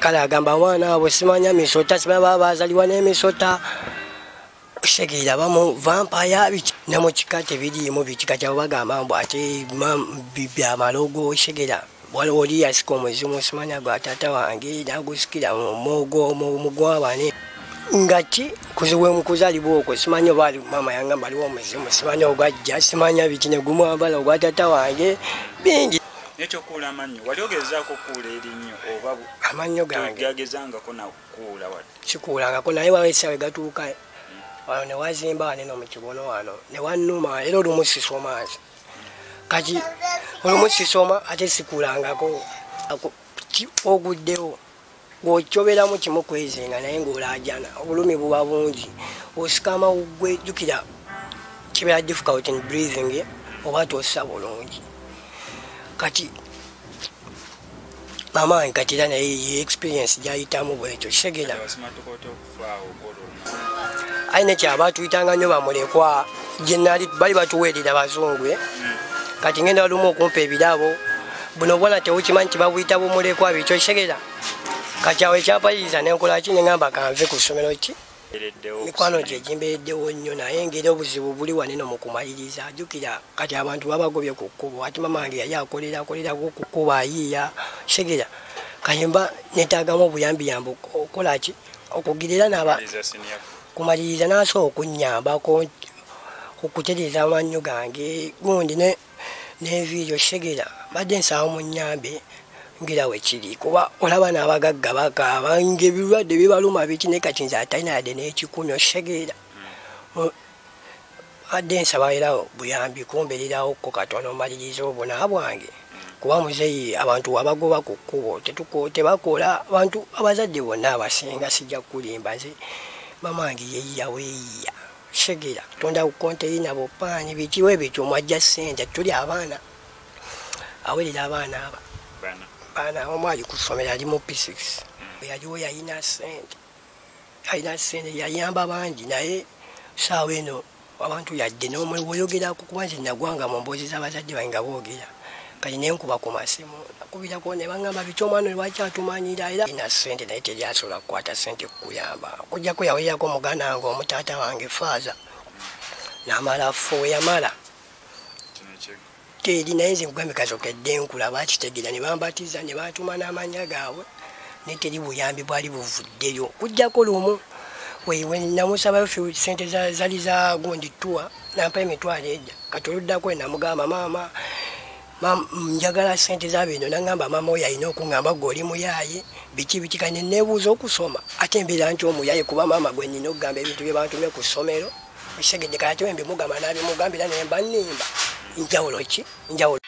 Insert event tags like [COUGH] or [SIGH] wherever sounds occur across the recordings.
kale agamba abaana abo simanya misota simanya baba bazaliwa n'emisota. Segeera bamu vampaya biki? Ne mu kika tebiriimu bikika kyabo bagamba mbu ate byamalogo segeera waliwo oli yasika omuzimu simanya gwa taata wange nagusikira mumugo mugwabane nga ki kuziwe mukuzalibwa okwo simanya oba mama yangamba aliwo omuzimu simanya ogwajja simanya biki negumwambala ogwa taata wange bingi nekyokuula amannyo. Wali ogezaako okuula erinnyo oba amannyo gange. gagezangako nakuula wadde kikuulangako naye wawesawe gatuuka wano newazimba waneno mukibono wano newanuma era olumu sisoma ati kati olumu sisoma ate sikuulangako oguddewo ng'okyoberamu kimu kwezinga naye ng'olajana obulumi buba bungi. Osika amawuggwe jukira kibeera difficult in breathing oba tossa bulungi kati mama wange kati era naye ye experience gyayitamu bwekyo kisegera. Ayina kyaba tuyitanga nnyo bamulekwa gyenali bali batuweerera bazungu kati ngenda lumu okumpa ebirabo buno bwana tewukimanyi nti babuyita bumulekwa bikyo kisegera. Kati awo ekyapaliriza nenkolaki neŋamba kanve ku ssomero ki mikwano gye gimbeereddewo nnyo naye ngeri obuzibu buli waneno mu kumaliriza. Ajjukira kati abantu babagobye ku kkubo. Ati mama wange yali akolera akolerako ku kkubo ayiiya. Segera kayimba netaagamu obuyambiyambi okolaki okugirira naba kumaliriza nasobola okunyambako okutereeza amannyo gange. Gundi nenviiri osegera badde nsaba mu nyambe ngira wekiri kuba olaba n'abagagga bakaaba nga ebirwadde bibaluma biki naye kati nze atalina yadde n'ekikumi osegeera adde nsaba era buyambi kumbeererawokko katono omaliriza obunaa bwange. Kuba muzeeyi abantu wabagoba ku kkubo tebakola. Abantu abazadde bonna abasinga sijja kulimba nze mama wange yeyiya weeyiya segera tonda kukonteina bupaani bikiwe bityo mwajja sente tuli abaana awerera abaana aba baana omu ali ku ssomero ali mu p6 yaliwo yalina sente alina sente yayamba bangi naye saawa eno abantu yadde nomwewoyogerako kuba nze nagwanga mu mboozi z'abazadde bange nga boogera kati nenkuba ku masimu nakubirako ne bangamba biki omwana lwaki atumanyira era ina sente naye teryasobola kukwata sente kukuyamba okujjako yawererako muganda wange omutaata wange faaza namala fo yamala teri naye nze nkugambye kasokedde nkula bakitegeera ne bambatiza ne batuma n'amanya gaabwe. Naye teri buyambi bwali buvuddeyo kujjako lumu wewe namusaba sente zali za gundi tuwa nampa emitwalo edda kati oluddako namugamba maama njagala sente zabino nagamba maama oyo alina okuŋamba gweoli muyaye biki biki? Kane nebuuza okusoma ate embeera nti omuyaye kuba maama gwe nina okugamba ebintu bye bantumye ku ssomero. Ekisegedde kati wembimugamba nabimugambira nemba nimba njawulo ki? Njawulo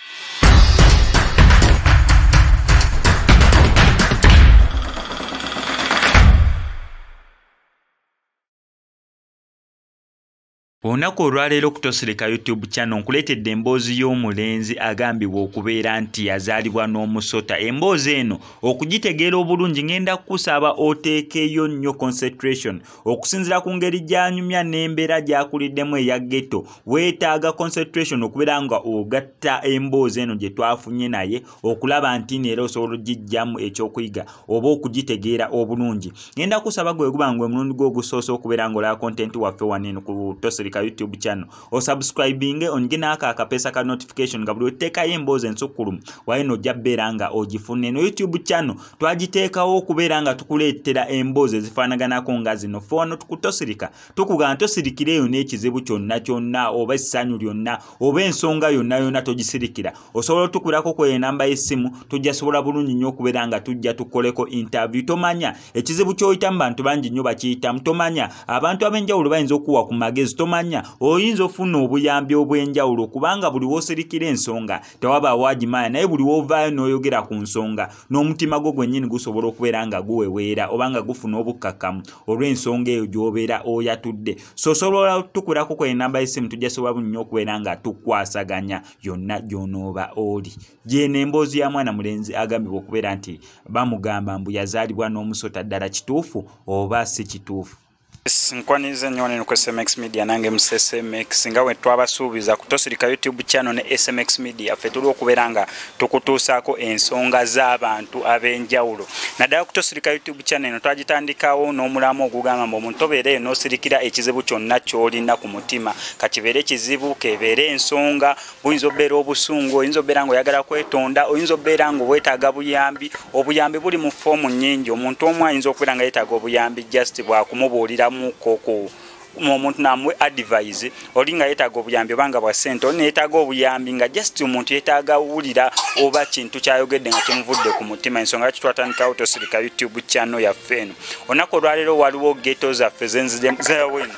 olunaku olwaleero okutosereka youtube channel nkuleetedde emboozi y'omulenzi agambibwa okubeera nti yazaalibwa n'omusota. Emboozi eno okugitegeera obulungi ngenda kukusaba oteekeyo nnyo concentration. Okusinziira ku ngeri gy'anyumya n'embeera gy'akuliddemu eya ghetto weetaaga concentration okubeera nga ogatta emboozi eno gye twafunye naye okulaba nti neera osobola ogijjamu ekyokuyiga oba okugitegeera obulungi. Ngenda kusaba gwe guba ngwe omulundi gwe ogusoose okubeera ng'olaba kontenti waffe waneno ku tosereka youtube channel. Osubscribinge onige n'ako akapeesa ka notification. Nga buli wetuteekayo emboozi ensukkulumu waye nojja bbeera nga ogifuna eno youtube channel twagiteekawo okubeera nga tukuleetera emboozi ezifaanaganako nga zino. Fe wano tukutosirika tukugamba tosirikireeyo n'ekizibu kyonna kyonna oba essanyu lyonna oba ensonga yonna yonna togisirikira osobola otukubirako ku enamba y'essimu tujja sobola bulungi nnyo okubeera nga tujja tukoleko interview. Tomanya ekizibu kyoyitamu bantu bangi nnyo bakiyitamu. Tomanya abantu ab'enjawulo bayinza okuwa ku magezi. Tomanya oyinza ofuna obuyambi obw'enjawulo kubanga buli wosirikira ensonga tewaba wagimaaya naye buli woovaayo n'oyogera ku nsonga n'omutima gwo gwennyini gusobola okubeera nga guweweera oba nga gufuna obukkakkamu olw'ensonga eyo gy'obeera oyatudde. So osobola tukulako ku enamba y'essimu tujja sobola nnyo okubeera nga tukwasaganya yonna gy'onooba oli. Gyeno emboozi ya mwana mulenzi agambibwa okubeera nti bamugamba mbu yazaalibwa n'omusota ddala kituufu oba si kituufu nkwaniriza nnyo neno ku smx media nange mu smx nga bwe twabasuubiza ku tosirika youtube channel ne smx media. Ffe tuli okubeera nga tukutuusaako ensonga z'abantu ab'enjawulo. Naddala ku tosirika youtube channel eno twagitandikawo n'omulamu ogugamba mbu omuntu obeereeyo n'osirikira ekizibu kyonna ky'olina ku mutima. Kakibeere ekizibu kebeere ensonga buyinza obeera obusungu oyinza obeera nga oyagala kwetonda oyinza obeera nga obwetaaga buyambi. Obuyambi buli mu foomu nnyingi. Omuntu omu ayinza okubeera nga yeetaaga obuyambi just bwakumubuulira mukoko omuntu namuwe advise oli nga yetaaga obuyambi obanga bwa sente oli neyetaaga obuyambi nga just omuntu yetaaga wulira oba kintu kyayogedde nga kimuvudde ku mutima. Ensonga lwaki twatandikawo tosirika youtube channel yaffe eno. Olunaku olwaleero waliwo geto zaffe zenzeweno eno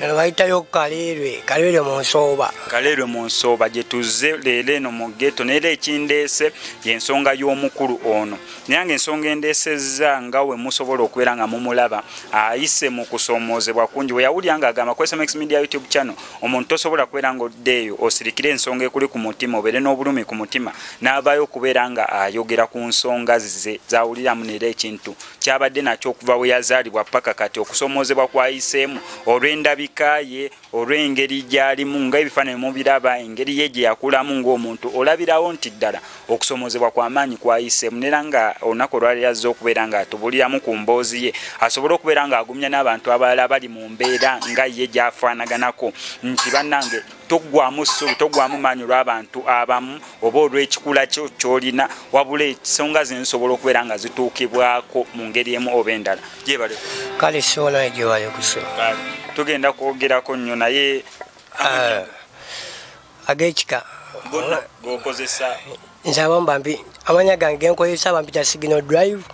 bayitayo kaleerwe kaleerwe mu nsooba. Kaleerwe mu nsooba gye tuzze leero eno mu geto naera ekindeese yensonga y'omukulu ono. Naye nga ensonga endeesezza nga we musobola okubeera nga mumulaba ayise mu kusomoozebwa kungi. We yawulira nga agamba ku smx media youtube channel omuntu tosobola kubeera nga oddeeyo osirikire ensonga ekuli ku mutima obeere n'obulumi ku mutima n'avaayo okubeera nga ayogera ku nsonga ze zawuliramu neera ekintu kyabadde nakyo okuva we yazaalibwa paka kati okusomoozebwa kwayiseemu olw'endabi endabika ye olw'engeri gy'alimu nga ebifaananyi mubiraba engeri ye gye yakulamu ng'omuntu olabirawo nti ddala okusomozebwa kw'amaanyi kwayiseemu nera nga olunaku olwali yazze okubeera nga atubuliramu ku mboozi ye asobole okubeera ng'agumya n'abantu abalala bali mu mbeera nga ye gy'afaanaganako nti bannange toggwamu ssubi toggwamu maanyi olw'abantu abamu oba olw'ekikula kyo ky'olina wabula ensonga zensobola okubeera nga zituukibwako mu ngeri emu oba endala. Gyebale kale siwonayo gyebale kuso tugenda kwogerako nnyo naye ah, agekika. Gokozesa. Nze abambambi amanya gange genkozesa bampita signal drive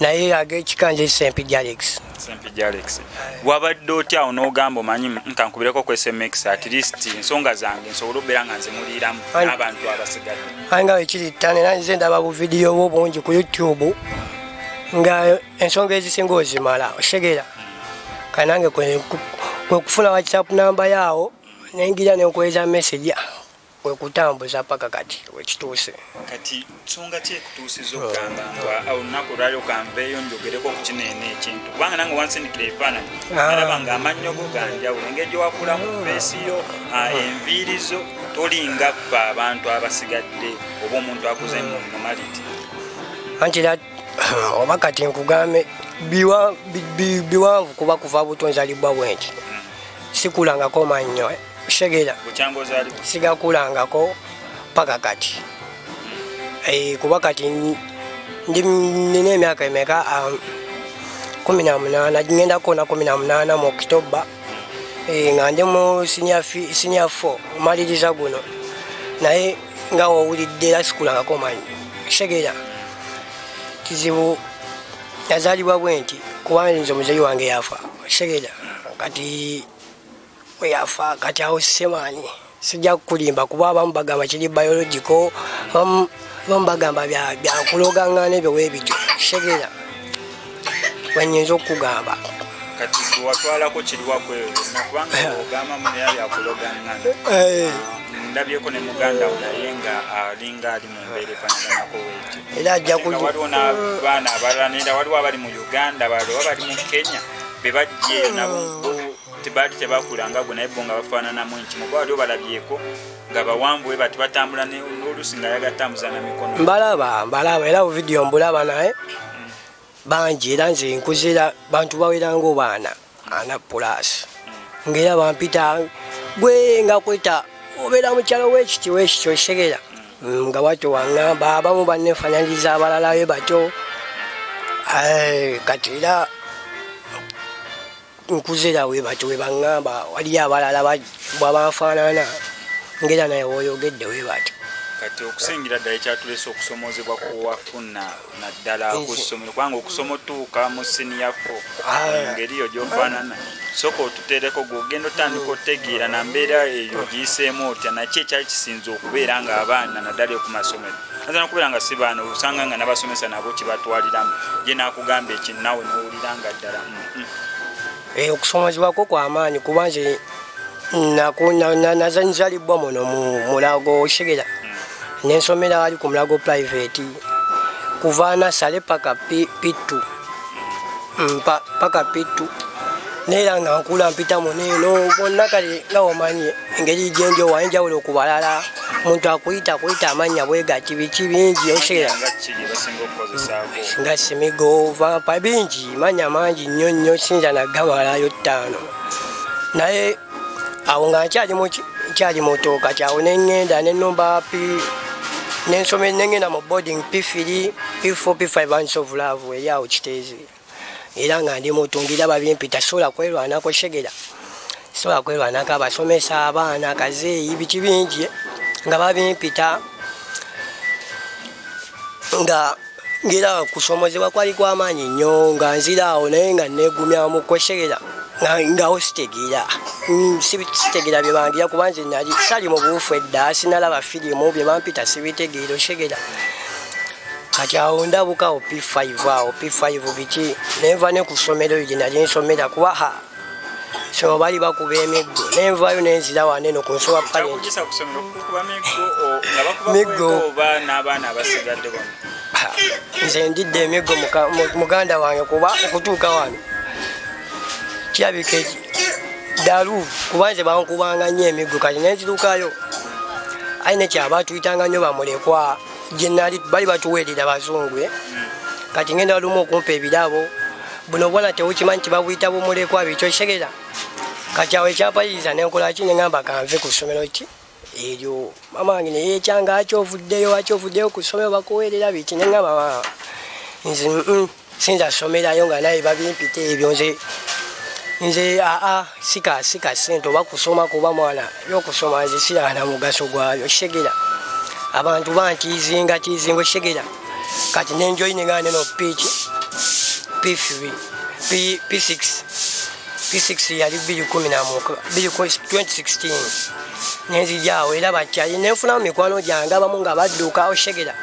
naye agekika nze sempi alex. Alex. Wabadde otya awo n'ogamba omanyi nkankubireko ku smx at least ensonga zange nsobole okubeera nga nzimuliramu n'abantu abasigadde. Aye nga wekiri ttane era nze ndaba buvidiyo bwo bungi ku youtube nga ensonga ezisinga ozimala oshegera kanange kwekufuna whatsapp namba yaawo nengira nenkweza message kwekutambuza paka kati wekituuse kati nsonga ki ekutuusiza okugamba nga olunaku olwali okambeeyo njogereko ku kineena ekintu? Kubanga nange wansindikira ebifaananyi alaba nga amannyo go ganjawulo engeri gyewakulamu feesiyo enviiri zo tolinga ffe abantu abasigadde oba omuntu akuze mu normality. Anti [COUGHS] oba kati nkugambe biwanvu kuba kuva buto nzalibwa bwenti. Sikulangako mannyo segera sigakulangako paka kati. Kuba kati nina emyaka emeka kumi namunana ngenda kona kumi namunana mu okitoba nga ndi mu sinia fo omaliriza guno. Naye nga wowulidde era sikulangako mannyo segera kizibu yazalibwa bwenti kubanze omuzeyi wange yafa. Segera kati weyafa kati awo semaani sijja kukulimba kuba abamu bagamba kiri biologico bamu bagamba byakulogaŋŋana ebyo webityo segera wenyinza okukugamba. Kati watwalako kiriwakweyona kubanga ogamba muneya byakulogaŋŋana ndabyeko ne muganda we naye nga alinga ali mu mbeera efaanaganako wetyo era ajja waliwo n'abaana abalala nera waliwo abali mu uganda baliwo bali mu kenya bebajjeeyo nabo tebaali tebakulanga gwe naye bo nga bafaananamu enkimu oba waliwo balabyeko nga bawanvu we bati batambula n'oluusi nga yagatambuza na mikono. Mbalaba mbalaba era buvidiyo mbulaba naye. Bangi era nze nkuzira bantu baweranga obaana ana plus ngaera bampita gwe nga kweta obeera mukyalo wekiti wekityo segera nga watyo waŋŋamba abamu banefananyiriza abalala we batyo. Kati era nkuzira we batyo we baŋŋamba waliyo abalala bwabanfaanana ngaera naye woyogedde we batyo kati okusingira ddala ekyatulesa okusomozebwa kuwafuna naddala kusomero kubanga okusoma otuuka mu siniyafo engeri yo gyofaanana. Soka otutereko gweogenda otandika otegeera nambeera eyo giyiseemu otya nakyo ekyali kisinza okubeera nga abaana naddala ku masomero. Azana okubeera nga si baana osanga nga nabasomesa nabo kibatwaliramu ye nakugamba ekintu nawe nowulira nga ddala. Okusomozebwako kwamaanyi kuba nze nazalibwa muno mulago segera nensomera wali ku mulago private. Kuva nasale paka pitu paka pitu neera nga nkula mpita muneeno bonna kale nga omanyi engeri gyendi owanjawulo ku balala. Muntu akuyita akuyita amanya bwegati biki bingi oseera nga simigo vampa bingi manya mangi nnyo nnyo sinza nagabalayo ttaano. Naye awo nga nkyali muto kati awo neŋŋenda nenumba p nensome neŋŋenda mu boarding p3 p4 p5 ans of love eri awo kiteezi era nga ndi muto ngiraba bimpita sobola kwerwanako segera sobola kwerwanako abasomesa abaana akazeeyi biki bingi nga babimpita nga ngera kusomozebwa kwali kwamaanyi nnyo nga nzira awo naye nga negumyamu kwesegera ngawo sitegeera. Mm, si- sitegeera byebangira kuba nze nali sali mu buufu edda sinalaba firimu byebampita sibitegeera osegera kati awo ndabukawo p5 awo p5 biki nenva ne ku ssomero lye nali nsomera kuba ha so bali bakuba emiggo. Nenvayo nenzira waneno ku okukuba miggo nze ndidde emiggo muganda wange kuba okutuuka wano kirabika eki? Dalu kuba nze bankubanga nnyo emiggo kati nenzituukayo ayi nekyaba tuyitanga nnyo bamulekwa gyenali bali batuweerera bazungu eh. kati ngenda lumu okumpa ebirabo buno bwana tewukimanyi tibabuyita bumulekwa bikyo segera. Kati awo ekyapayiriza nenkolaki neŋamba kanve ku ssomero ki eryo mama wange neyekyanga akyovuddeyo akyovuddeyo ku ssomero bakuweerera biki? Neŋamba "Mama, nze mm, sinza somerayo nga naye babimpita ebyo nze nze aa sika sika sente oba kusoma kuba mwana byokusoma nze sirana mugaso gwabyo segera abantu bantiizinga tiizinga segera kati nenjoyininga neno piki p3 P- p6 p6 yali 2016 nenzijaawo era bakyali nenfunamu mikwano gyange abamu nga badduka osegera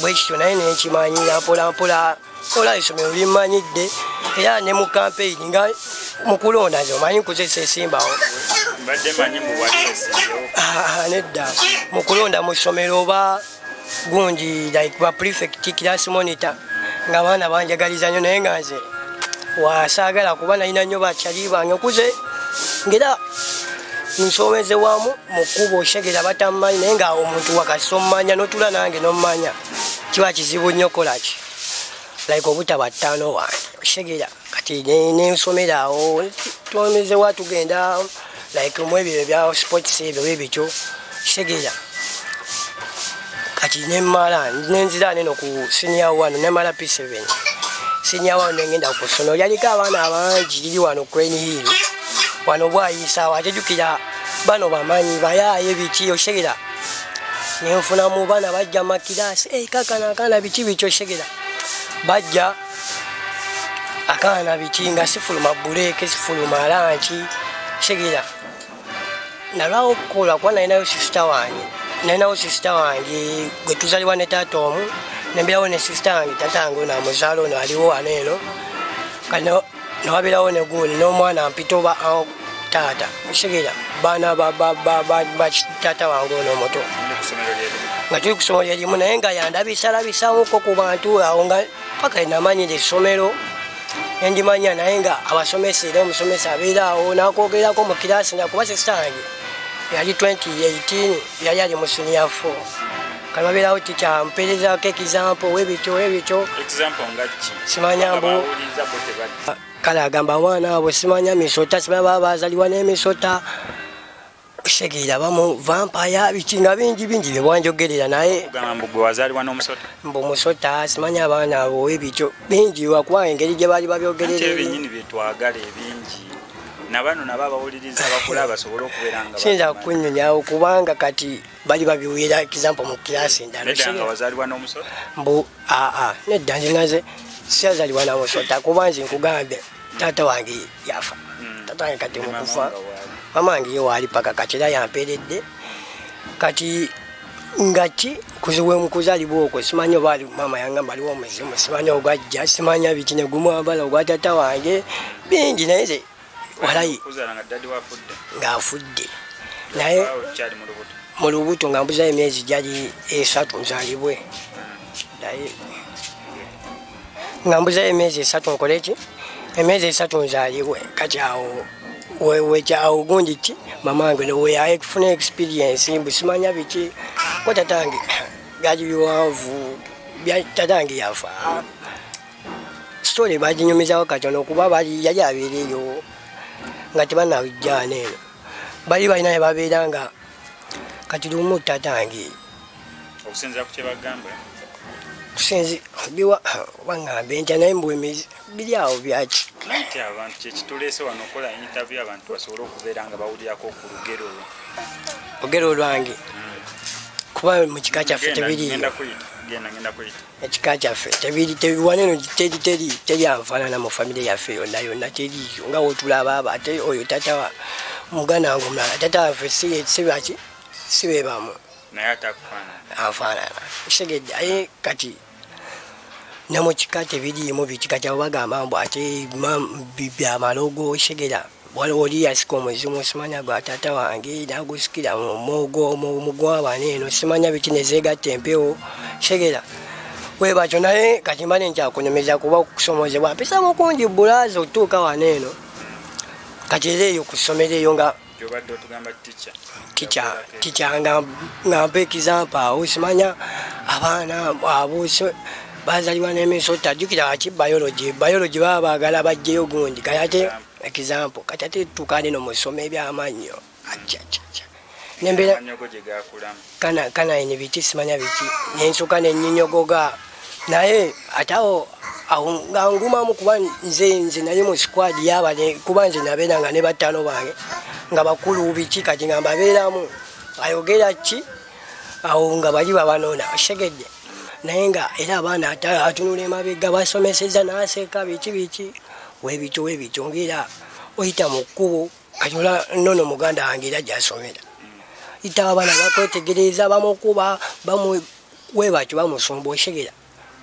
bwekityo naye nenkimanyira mpolampola ola essomero limmanyidde era ne mu kampeyini nga mukulonda nze omanyi nkozesa esimbawo nedda. Mukulonda mu ssomero oba gundi like ba prefect class monitor nga abaana banjagaliza nnyo naye nga nze wasaagala kuba nalina nnyo bakyali bange. Okuze ngaera nsomezebwamu mu kkuba osegera batammanyi naye nga omuntu wakasi ommanya notula nange nommanya kiba kizibu nnyo kolaki like obutaba ttaano wange osegera kati ne- nensomera awo twomezebwa tugenda like mu ebyo ebya sports ebyo bebityo segera kati nemala nenzira neno ku senior wano nemala p7 senior wano nengenda ku sono lyaliko abaana abangi liri wano crane hill. Wano bwayisa watejukira bano bamanyi bayaye biki osegera nenfunamu baana bajja makirasi hey, kakana akaana biki biki? Osegera bajja akaana biki nga sifuluma buleke sifuluma lanki segera nalwawo okukola kuba nalinayo sisita wange. Nalinawo sisita wange gwe tuzaliwa ne taata omu nembeerawo ne sisita wange taata wange ono amuzaala ono aliwo wano eno. Kati newabeerawo ne gundi n'omwana mpita oba taata. Segera baana ba- ba- ba- ba ba taata wange ono omuto. Nga tuli ku ssomero erimu naye nga yandabisalabisaamuko ku bantu awo nga paka namanyira essomero nendimanya naye nga abasomesa era omusomesa abeera awo nakogerako mu kirasi nakuba sisitange yali 2018 yali ali mu senior 4 kanabeerawo tikya mperezako ekizampo webityo ki? Simanya mbu- kale agamba abaana abo simanya misota simanya baba bazaliwa n'emisota segeera bamu vampaya biki nga bingi bingi byebwanjogerera naye. Kugamba mbu gwe wazaalibwa n'omusota mbu musota simanya abaana abo ebityo bingi wakuba engeri gye baali nti babyogerera ebyenyini byetwagala ebingi. Nabano nabo abawuliriza abakula basobole okubeera nga siyinza bamanyi. kunyonyawo kubanga kati bali babiwera example mu kilasi endala. Nedda nga wazaalibwa n'omusota mbu aa nedda nze naze. Siyazaliwa namusota kuba nze nkugambe taata wange yafa. Mm. taata wange kati Ne mukufa nga waali. mama wange ye waali paka kati era yamperedde. Kati nga ki? Kuziwe mukuzalibwa okwo simanyi oba mama yangamba aliwo omuzimu simanyi ogwajja simanya biki negumwambala ogwa tata wange bingi naye ze walayi ng'afudde. Naye mu lubuto. nga mbuzayo emyezi gyali esatu nzalibwe naye nga mbuzayo emyezi esatu nkole ki emyezi esatu nzaaliwe kati awo wekyawo gundi ki mamange weyakufuna experience? Mbusimanya biki ko tatange gali biwanvu tatange yafa. Story baginyumizawo katono kuba yali abeereyo nga tebanajjana eno bali balina nebabeera nga kati lumu tatange okusinzira ku kyebagamba kusinzi biwa waŋŋambe ntya naye mbwemizi biri awo byaki? Nti abantu kyekituleese wano okola interview abantu basobole okubeera nga bawulirako ku lugero olwo. Lugero lwange kuba mu kika kyaffe tebiriyo ekika kyaffe tebiwaneno teri anfaanana mu famire yaffe yonna yonna teriyo nga wotulaba aba ate oyo tata muganda wange omulala tata waffe sibaki sibebamu naye atakufaanana anfaanana kisegedde aye kati nemukika tebiriimu bikika kyabo bagamba mbu ate byamalogo segera. Oli yasika omuzimu simanya gwa tata wange nagusikira mumogo mugwabana eno simanya biki nezegatta empewo segera. Webakyo naye kati mbane nkyakunyumiza kuba kusomozebwa mpisa mukungi bulaza otuuka wana eno. Kati era eyo kusomero eyo nga tica tica nga mpa ekizampa awo simanya abaana abuse bazaliwa nemisota jukira aki biology? Biology baba bagala bajjeyo gundi. Kati ate ekizampo kati ate tukane no musoma ebyamannyo. Nembeera amanyogo gye gakulamu kana kana ene biti simanya biti nensuka nenyinyogoga naye ate awo awo nga ngumamu kuba nze nze nali mu squad yaba kuba nze nabeera nga ne batano bange nga bakulu biki? Kati nga mbabeeramu. Ayogera ki? Awo nga bali babanona segedde naye nga era abaana atunula emabega basomeseza naseka biki biki webityo webityo ngaera oyita mu kkubo katiola nono muganda wange era gyasomera. Ita abaana bakwetegereza bamukuba webakyo bamusumba osegera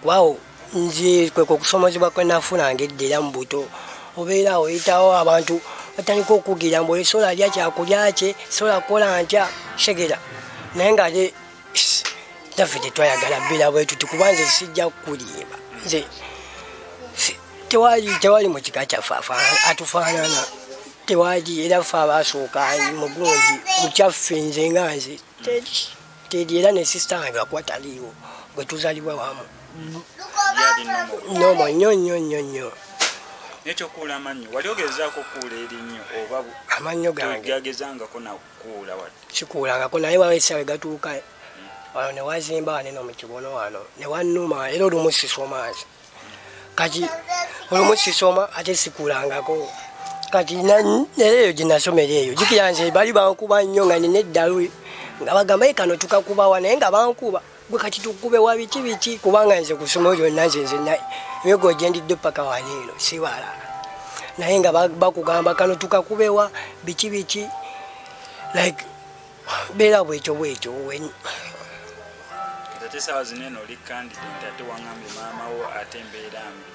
wawo nze kweka okusomozebwa kwenafunanga eddera mu buto obeera oyitawo abantu batandika okugira mbu esola lya kyakulya kye sola kukola ntya segera naye nga naffe tetwayagala mbeera bwetuti kuba nze sijja kulimba nze tewali mu kika kyaffe atufaanana. Tewali era ffe abasooka mugundi mukyaffe nze nga nze teri era ne sisita wange akwataliiwo bwe tuzalibwa wamu. Nomo nnyo nnyo nnyo nnyo nekyokuula amannyo wali ogezaako okuula erinnyo oba amannyo gange. Tegagezangako nakukuula wadde? Kikuulangako naye wawesawe gatuuka wano newazimba waneno mukibono wano. Newannuma era olumu sisoma nze kati olumu sisoma ate sikuulangako kati era eyo gyenasomera eyo. Jukira nze bali bankuba nnyo nga nina eddalu nga bagamba kano tukakubawa naye nga bankuba. Gwe kati tukube wa biki biki kubanga nze kusoma lyonna nze nze na- emyogo gyendidde paka waniino sibala naye nga ba- bakugamba kano tukakubewa biki biki. Like beera bwekyo bwekyo ate saawa zinene oli candidate ate waŋambye maamawo ate embeera mbi.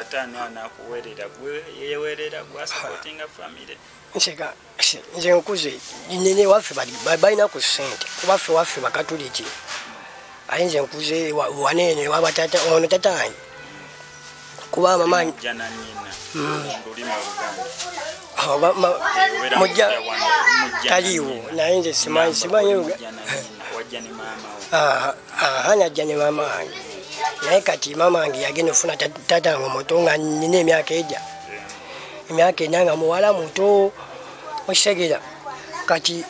Ate ani anakuwerera gwe yewerera gwasapotinga famire. Nseka se- nze nkuze nene waffe bali- ba- balina ku sente kubaffe waffe bakatuliki aye nze nkuze wa- wanene wabatata ono tatange kuba mama mujja taliiwo naye nze simanyi simanyi Mujja nanyina, wajja ne maamawo najja ne mama wange. Naye kati mama wange yagenda ofuna tat- tatange omuto nga nina emyaka ejja emyaka ena nga muwala muto okisegera kati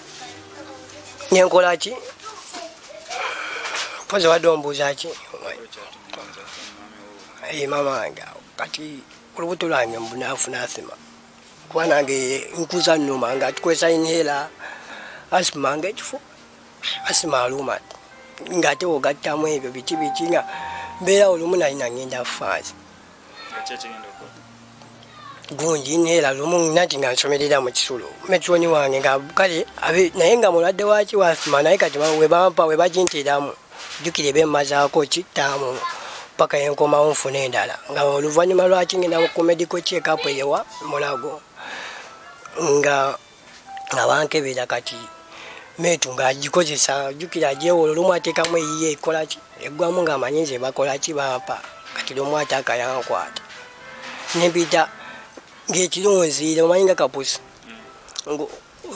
nenkolaki mpozi wadde ombuuzaki mama wange awo. Kati olubuto lwange mbunaafu nasima. Kuba nange nkuza numa nga tukwesa inhela asima nga ekifo asima aluma ngaate ogattamu ebyo biki biki nga mbeera olumu nalina ngenda faazi gundi inhela lumu nati nga nsomerera mu kisulo. Metroni wange nga kale naye nga mulwadde waki wasima naye kati ba- webampa webaginteramu jukire bemmazaako kittaamu paka yenkomawo nfuna endala. Nga oluvannyuma lwaki ngenda ku medical checkup eyewa mulago. Nga nga bankebera kati metu ngaagikozesa jukira agyewola olumu ateekamu eyiye ekolaki eggwamu ngaamanyi nze bakolaki bampa kati lumu ate akayankwata nempita ngaekirunziire omanyi nga kapusi.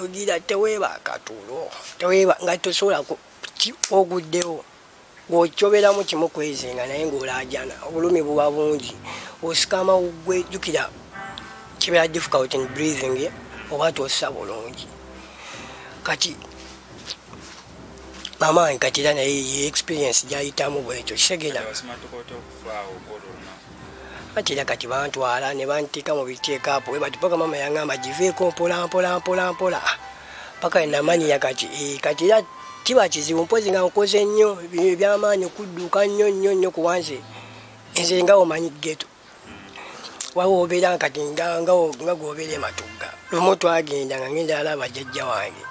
Ogira teweeba akatulo teweeba nga tosobola oguddewo? Ngaokyoberamu kimu kwezinga naye ngaolajana obulumi buba bungi. Osika amawuggwe jukira kibeera difficult in breathing oba tossa bulungi. Kati mamange kati era naye ye experience gyayitamu bwekyo kisegera. Ati era kati bantwala ne banteeka mu biteekaapo webati paka mama yaŋamba giveeko mpola mpola mpola mpola. Paka enamanyira kati eh, kati era kiba kizibu mpozi nga nkoze nnyo ebyamaanyi okudduuka nnyo nnyo nnyo ku wansi. Nze nga omanyi geto wawe obeera kati nga gobeera ematugga lumu twagenda nga ngenda alaba jjajja wange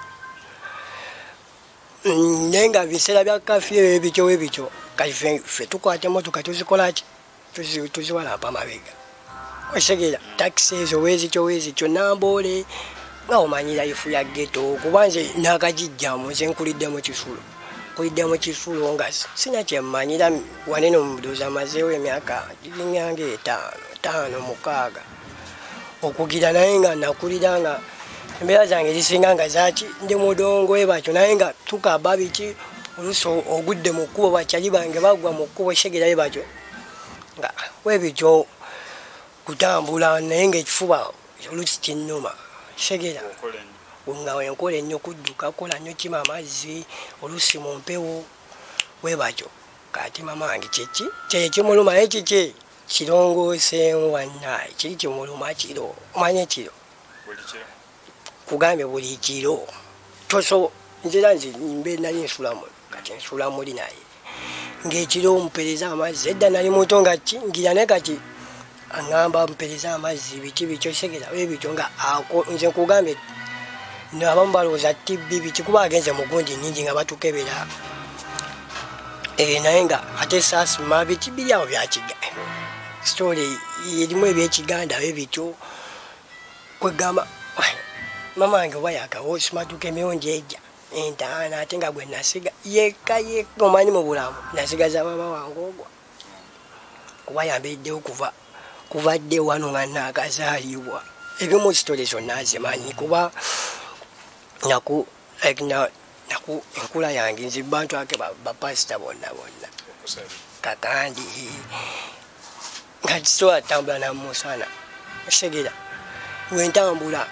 naye nga biseera bya kafi ebyo ebityo kati ffe tukwata emotoka tuzikolaki tuziwalampa mabega osegeera takisi ezo wezityo wezityo namboole nga omanyira ifu ya geto kuba nze nakagijjamu nze nkulidde mu kisulo. Nkulidde mu kisulo nga sina kyemmanyira wanene omubuduuzi amazeewo emyaka giringanga etaano etaano mukaaga. Okugira naye nga nakulira nga embeera zange zisinga nga zaki ndi mudongo ebakyo naye nga tukaba biki? Olusi ogudde mu kkubo bakyali bange bagwa mu kkubo segerayo bakyo nga webityo kutambula naye ngaekifuba olusi kinnuma. Segera nga wenkola ennyo kudduka kola nnyo kima amazzi olusi mu mpewo webatyo kati mama wange kyeki kyeye kimuluma naye kiki? Kirongooseemu wannaye kiri kimuluma kiro omanye kiro kugambye buli kiro. Toso nzira nzi mbe nali nsulamu kati nsula muli naye. Ngaekiro omupereza amazzi edda nali muto nga ngira naye kati aŋamba mpereza amazzi biki bikyo segera ebityo nga nze nkugambye abamu balowooza tibbi biki kuba agenze mugundi nyingi nga batukebera eh, naye nga ate saasima biki biri awo byakiga story erimu ebyekiganda bebityo kwegamba mama wange oba yakawo simatuka emirundi ejja entaana ate nga gwe nasiga yeka yeka omanyi mu bulamu nasigaza mama wange ogwa kuba yambereddewo kuva kuva dde wano nga nakazaalibwa ebimu sitole zonna zimanyi kuba naku naku enkula yange nzi bantu ake bapasita bonna bonna. Kakandi nga kisobola tambula namusana segera wentambula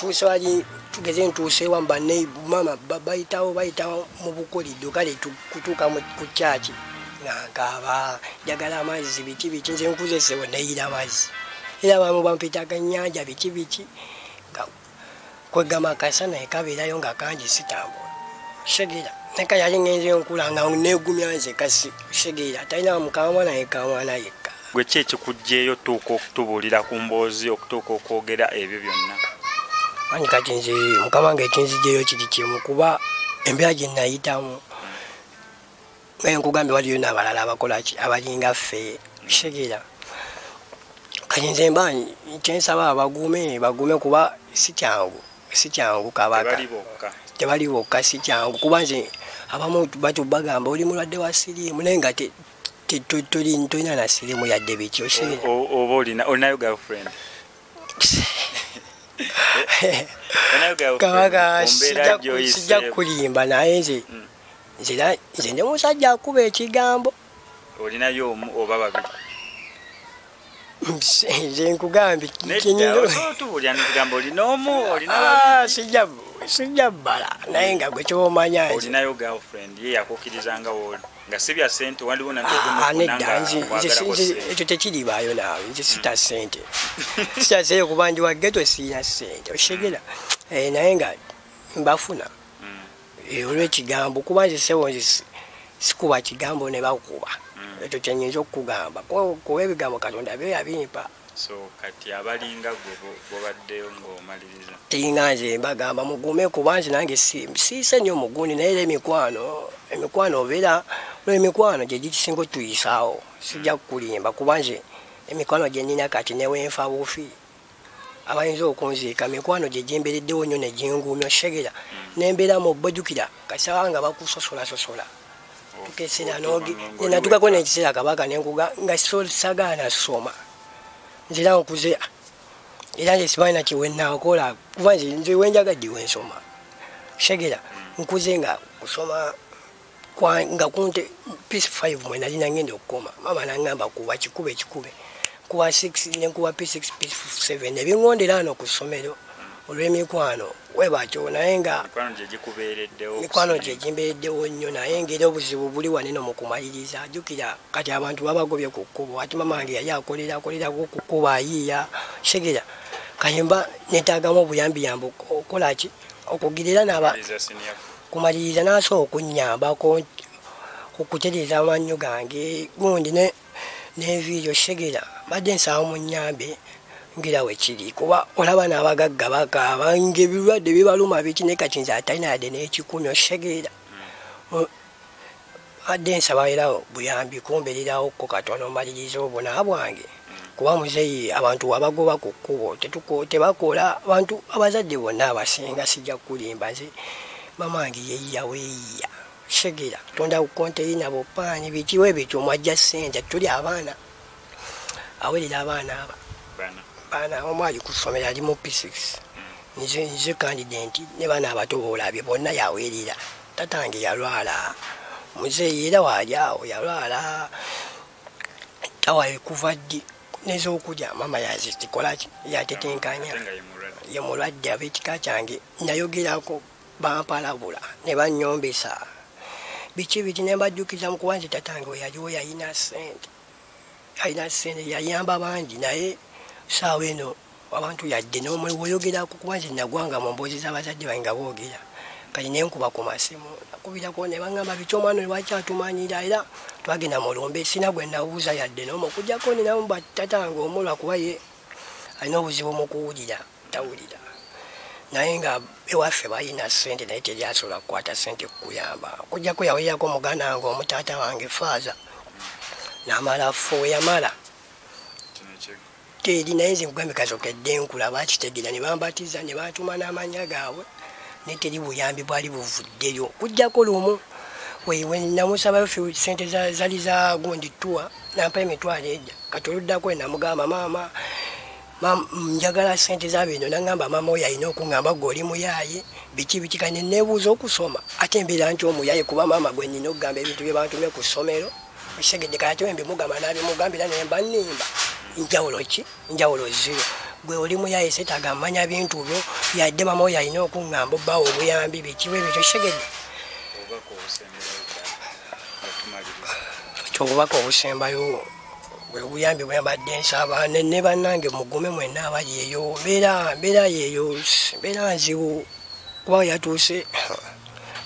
tusali tugeze ntuusewamu banneimama bayitawo bayitawo mu bukoliddo kale kutuuka ku kyaki ngankaba njagala amazzi biki biki nze nkuzesewo neyira amazzi. Era bamu bampita kanyanja biki biki kwegama akasana ekabeerayo nga kangi sitambula. Segera neka yali ngenze nkula nga negumya nze kasi segera talina mukama mwana yeka mwana yekka gwe ki ekikugjeeyo tuuka okutubuulira ku mboozi okutuuka okwogera ebyo byonna anyi kati nze mukama nga ekinzijeeyo kiri kimu kuba embeera gye nayitamu nkugambye waliyo nabalala abakolaki abalinga ffe segera kati nze mba kyensaba abagume bagume kuba si kyangu si kyangu kabaka. Tebali bokka. Si kyangu. Kuba nze abamu batubagamba oli mulwadde wa siriimu? Naye nga tolina na siriimu yadde biki oba olinayo girlfriend kabaka sijja kulimba naye nze mm. nze ne musajja akuba ekigambo. Olinayo omu oba babiri? Nze nkugambye sijja bbala. Naye nga gwe kyomanya olinayo girlfriend ye yakukirizanga woli nga si bya sente waliwo ah, nedda ekyo tekiribaayo naawe nze sita sente. Sitasente kuba ndi wageto siina sente oshegera eh, naye nga mbafuna. Eh, olwekigambo kuba nze sewo nze sikuba kigambo ne bakuba hmm. ekyo kyenyinza okukugamba. Kuba ebigambo katonda byo yabimpa so kati abalinga bobaddeyo ngaomaliriza tinga nze mbagamba mugume kuba nze nange siise nnyo mugundi naye era emikwano emikwano obeera lwemikwano gye gikisinga otuyisaawo sijja kukulimba kuba nze emikwano gye nina kati newenfa bufi abayinza okunziika mikwano gye gyembereddewo nnyo negingumya osegera mm. nembeera mu bojjukira kasawa nga bakusosolasosola oh, tukesera natukako nekiseera kabaka nenkuga nga sagaana soma nzira nkuze era nze simanyi naki wenakola kuba nze nze wenjagadde wensoma segera nkuze nga kusoma nga kunte piece 5 mwe nali nagenda okukoma mama nangamba kuba kikube kikube. Kuba 6 nenkuba p6 p7 nebiŋondera ano ku ssomero olw'emikwano we batyo naye nga mikwano gye gimbeereddewo nnyo naye ngeri obuzibu buli waneno mu kumaliriza. Ajjukira kati abantu babagobye ku kkubo ati mama wange yali akolera akolerako ku kkubo ayiiya. Segera kayimba netaagamu obuyambiyambi okolaki okugirira naba kumaliriza nasobola okunyambako okutereeza amannyo gange. Gundi ne- n'enviiri osegera badde nsaba mu nyambe ngira wekiri kuba olaba n'abagagga bakaaba nga ebirwadde bibaluma biki ne kati nze atalina yadde n'ekikumi osegeera adde nsaba era buyambi kumbeererawo ko katono maliriza obunaa bwange. Kuba muzeyi abantu wabagoba ku kkubo tebakola abantu abazadde bonna abasinga sijja kulimba nze mama wange yeyiya weeyiya segera tonda kukonteina bupaani bikiwe bityo mwajja sente tuli abaana awerera abaana aba. Baana omu ali kusomera ali mu p6 nze nze kandidenti ne baana abato boolabye bonna yaweerera tatange yalwala. Muzeeyi era waali awo yalwala. Tawaye kuva ddi? Nez'okulya mama yazitikolaki yatetenkanya. Ye mulwadde. ab'ekika kyange. Nayogerako bampalabula ne bannyombesa biki biti ne mbajjukiza mu kuba nti tatange we yaliwo yalina sente alina sente yayamba bangi naye saawa eno abantu yadde nomwewoyogerako kuba nti nagwanga mu mboozi z'abazadde bange nga boogera. Kati nenkuba ku masimu nakubirako ne baŋŋamba biki omwana lwaki atumanyira era twagenda mulumbe sina gwe nabuuza yadde nomu okujjako ninamu batatange omulwa kuba ye alina obuzibu mu kuwulira tawulira. Naye nga ewaffe balina sente naye teryasobola kukwata sente kukuyamba. Okujjako yawererako muganda wange omutaata wange faaza namala ffe we yamala teri naye nze nkugambye kasokedde nkula bakitegeera ne bambatiza ne batuma n'amannya gaabwe. Naye teri buyambi bwali buvuddeyo. Kujjako lumu wenamusabayo sente za- zali za gundi tuwa nampa emitwalo ejja kati oluddako enamugamba maama njagala sente za bino. Nagamba maama oyo alina okuŋŋamba gwe oli muyaaye biki biki kane nebuuza okusoma. Ate embeera nti omuyaye kuba maama gwe nina okugamba ebintu bye bantumye ku ssomero. Osegedde kati embimugamba nabimugambira nemba nimba njawulo ki? Njawulo ziro gwe oli muyaye setaga manya bintu byo yadde mama oyo alina okuŋŋamba obbawo obuyambi bikiwe bityo segedde obubaka obusemberayo ddala nga tumaliriza. kyobubaka obusembayo bwe buyambi bwe mbadde nsaba ne bannange mugume mwenna abali eyo mbeera mbeera yeeyo mbeera nzibu. Kuba yatuuse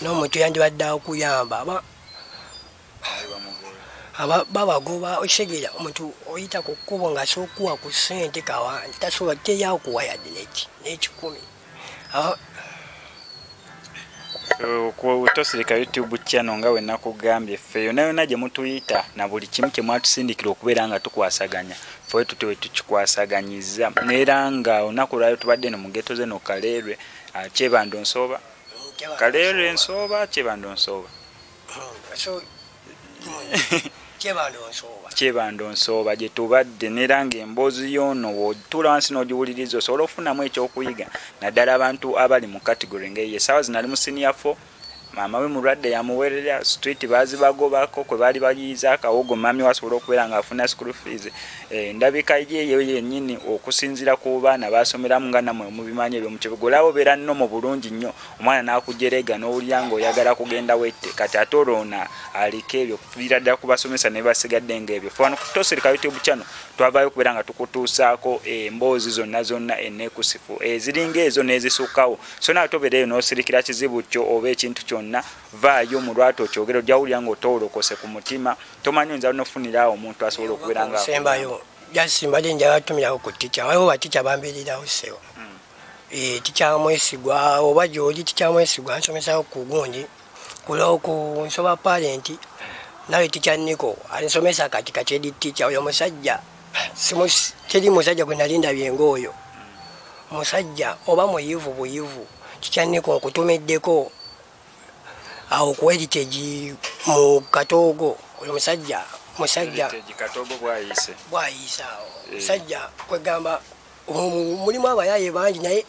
n'omuntu yandibadde akuyamba aba Naye bamugoye. aba- babagoba okitegera omuntu oyita ku kkubo nga sokuwa ku sente kawanti tasobola teyawo kuwa yadde neki n'ekikumi tosirika youtube channel nga we nakugambye ffe yonna yonna gye mutuyita na buli kimu kye mwatusindikira okubeera nga tukwasaganya ffe tuti we tukikwasaganyiza neera nga olunaku lwayo tubadde no mugeto ze no kaleerwe ah, kyebando nsooba kaleerwe nsooba kyebando nsooba So, [LAUGHS] kyebando nsooba kyebando nsooba gye tubadde neera ng'emboozi yoono wotuula wansi n'ogiwuliriza osobola okufunamu ekyokuyiga naddala abantu abali mu kategori ng'eyo essaawa zino ali mu siniya fo maama we mulwadde yamuweerera street baazibagobako kwe baali bayiyiza akawogo mami wasobola okubeera ng'afuna school fees. Eh, ndabika yeyo yennyini okusinziira ku baana basomeramu nga namwe mubimanyi ebyo mukibuga olaba obeera nno mu bulungi nnyo omwana n'akujerega n'owulira ng'oyagala kugenda wette kati ate olwona aliko ebyo kufiira ddala kubasomesa ne basigadde ng'ebyo. Ku tosirika youtube channel twavaayo okubeera nga tukutuusaako emboozi zonna zonna enneekusifu eziringa ezo n'ezisukkawo. So nawe tobeereyo n'osirikira kizibu kyo oba ekintu kyonna vaayo mu lwatu okyogere ojja wulira ng'otowolokose ku mutima tomanyi oyinza nofunirawo omuntu asobola okubeera nga sembayo jasimbadde njala tumirawo ku tica waliwo batica bambirirawo sewo Eh, tica mwesigwa oba gyoli tica mwesigwa nsomesao ku gundi ku nsoba parenti nawe tica niko ansomesa kati kati edi tica oyo musajja teri musajja gwe nalindabyenga oyo musajja oba muyivu buyivu tica niko nkutumiddeko awo ku heritage mu katoogo oyo musajja musajja bwayise. bwayisaawo Eh. musajja kwegamba mulimu abayaye bangi naye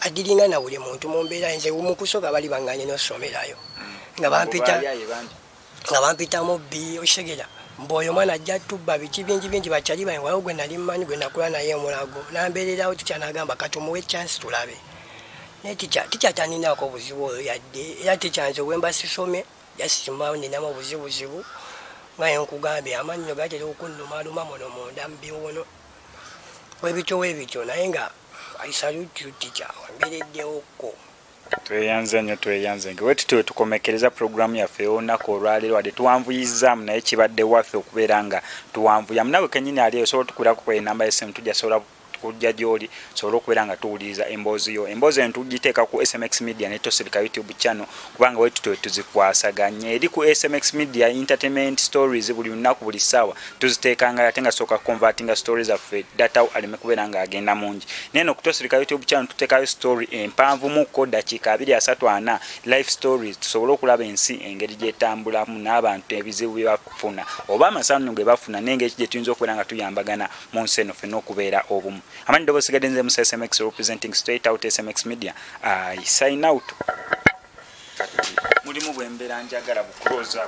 adiringa na buli muntu mumbeera nze mukusoka bali banganye nosomerayo. Nga bampita nga bampitamu bbi okitegera mbeoyo omwana ajja tubba biki bingi bingi bakyali baye waliwo gwe nali mmanyi gwe nakula naye omulago. Nambeererawo kati omuwe chance tulabe naye tikya tikya taninako obuzibu oyo yadde. Era tikyanze wemba sisome yasimawo ninamu obuzibuzibu ngaye nkugambye amannyo gatera okunnumaluma muno munda mubiwono webityo webityo naye nga aisalutu tikya wambeereddewoko tweyanze nnyo tweyanze nge wetuti wetukomekereza puroguramu yaffe olunaku olwaleero wadde tuwanvuyizaamu naye kibadde waffe okubeera nga tuwanvuyamu nawe kenyini ali osobola tukuliraku kwa enamba yesemu tujja sobola kujja gyoli sobole okubeera nga tuwuliriza emboozi yo. Emboozi eno tugiteeka ku smx media ne tosirika youtube channel kubanga wetuti wetuzikwasaganya eri ku smx media entertainment stories buli lunaku buli ssaawa tuziteekanga ate nga sooka convertinga stories zaffe. Data aleme kubeera nga agenda mungi. Naye no ku tosirika youtube channel tuteekayo story empanvumuko dakiika 234 life stories. Tusobole okulaba ensi engeri gyetambulamu n'abantu ebizibu bye bafuna. Oba amasaano ge bafuna n'engeri ki gye tuyinza okubeera nga tuyambagana mu nsi eno ffenna okubeera obumu amanyi ddoboozi sigadde nze musa smx representing straight out smx media? I sign out. Kati mulimu bwembeera njagala bukuloza